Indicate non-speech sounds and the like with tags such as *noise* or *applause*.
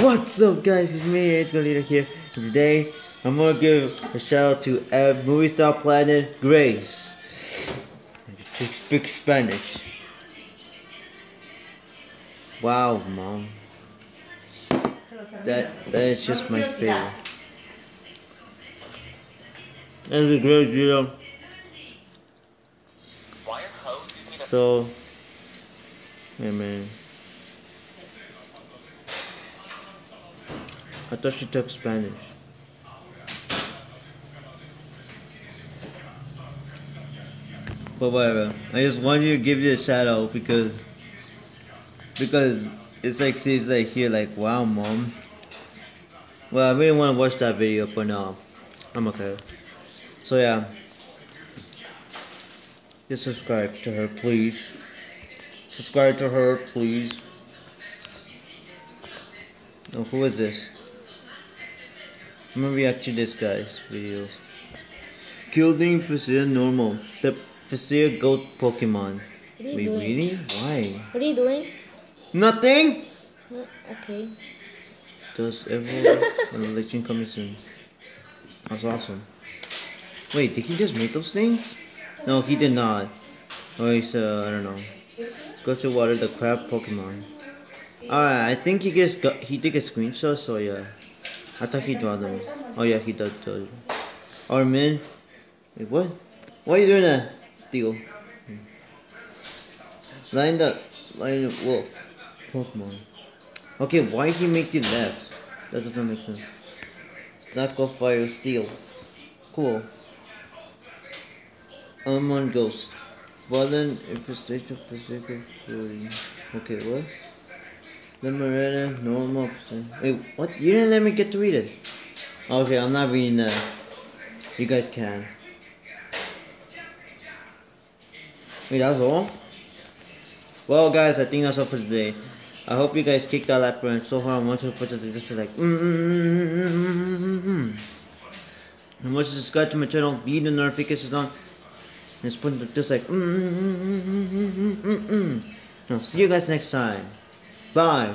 What's up, guys? It's me, Edgar Lira here. Today, I'm gonna give a shout out to Movie Star Planet Grace. She speaks Spanish. Wow, mom. That that is just my favorite. That's a great video. So, man. I thought she took Spanish. But whatever. I just wanted to give you a shout out because because it's like she's like here like wow mom. Well I really want to watch that video but no. I'm okay. So yeah. Just subscribe to her please. Subscribe to her please. Oh, who is this? I'm gonna react to this guy's videos. Killing Facile normal. The Facile goat Pokemon. What are you Wait, doing? really? Why? What are you doing? Nothing? Okay. Does ever *laughs* religion coming soon? That's awesome. Wait, did he just make those things? No, he did not. Or he's, uh, I don't know. Let's go to water the crab Pokemon. Alright, I think he just got, he did a screenshot, so yeah. I thought he draw them. Oh yeah, he does draw them. Armin. Wait, what? Why are you doing that? Steal. Line the, line the wolf. Pokemon. Okay, why he make the left? That doesn't make sense. Not go fire steel. Cool. Almond ghost. Violent infestation physical fury. Okay, what? Limeretta, normal percent. Wait, what? You didn't let me get to read it. Okay, I'm not reading that. You guys can. Wait, that's all? Well, guys, I think that's all for today. I hope you guys kicked that button so hard. I want you to put it just like mm, mm, mm, mm, mm, mm, mm. And once you subscribe to my channel, leave the notifications on. And just put just like mm, mm, mm, mm, mm, mm, mm, mm. I'll see you guys next time. Bye.